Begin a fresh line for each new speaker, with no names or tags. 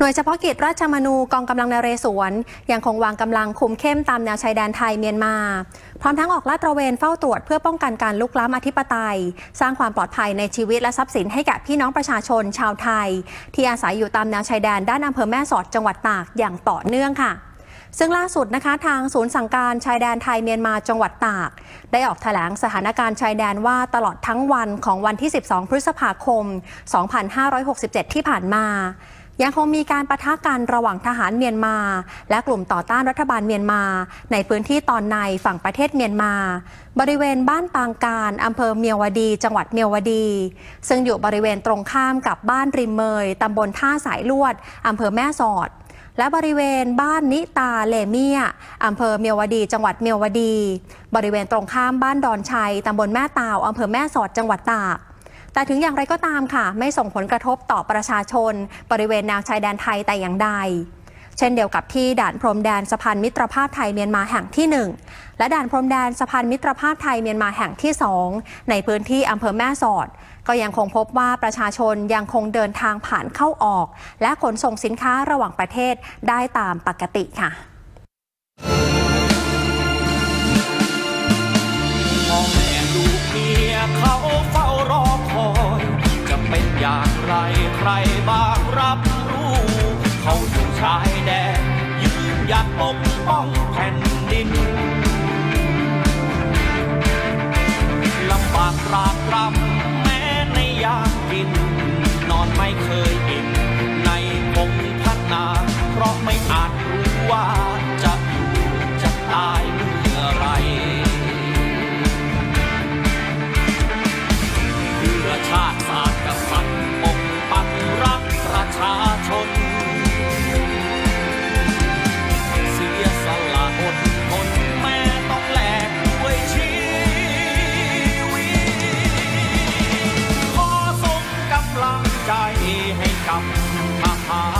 หน่วยเฉพาะกิจราชมนูกองกำลังนเรศวร ยังคงวางกำลังคุมเข้มตามแนวชายแดนไทยเมียนมา พร้อมทั้งออกลาดตระเวนเฝ้าตรวจเพื่อป้องกันการลุกล้ำอธิปไตย สร้างความปลอดภัยในชีวิตและทรัพย์สินให้แก่พี่น้องประชาชนชาวไทย ที่อาศัยอยู่ตามแนวชายแดนด้านอำเภอแม่สอดจังหวัดตากอย่างต่อเนื่องค่ะซึ่งล่าสุดนะคะทางศูนย์สั่งการชายแดนไทยเมียนมาจังหวัดตาก ได้ออกแถลงสถานการณ์ชายแดนว่าตลอดทั้งวันของวันที่ 12 พฤษภาคม 2567 ที่ผ่านมา ยังคงมีการประทะกันระหว่างทหารเมียนมา และกลุ่มต่อต้านรัฐบาลเมียนมา ในพื้นที่ตอนในฝั่งประเทศเมียนมา บริเวณบ้านปางการอำเภอเมียวดี จังหวัดเมียวดี ซึ่งอยู่บริเวณตรงข้ามกับบ้านริมเมยตำบลท่าสายลวดอำเภอแม่สอด และบริเวณบ้านนิตาเลเมียอำเภอเมียวดี จังหวัดเมียวดี บริเวณตรงข้ามบ้านดอนชัยตำบลแม่ตาวอำเภอแม่สอดจังหวัดตาก แต่ถึงอย่างไรก็ตามค่ะ ไม่ส่งผลกระทบต่อประชาชน บริเวณแนวชายแดนไทยแต่อย่างใด เช่นเดียวกับที่ด่านพรมแดนสะพานมิตรภาพไทยเมียนมาแห่งที่ 1 และด่านพรมแดนสะพานมิตรภาพไทยเมียนมาแห่งที่ 2 ในพื้นที่อำเภอแม่สอด ก็ยังคงพบว่าประชาชนยังคงเดินทางผ่านเข้าออก และขนส่งสินค้าระหว่างประเทศได้ตามปกติค่ะ
รบ้างรับรู้ เขาอยู่ชายแดนยืนหยัดปกป้องแผ่นดินลำบากตรากตรำแม้ในยามกิน นอนไม่เคยอิ่มในพงพัฒนา เพราะไม่อาจรู้ว่า ตขอส่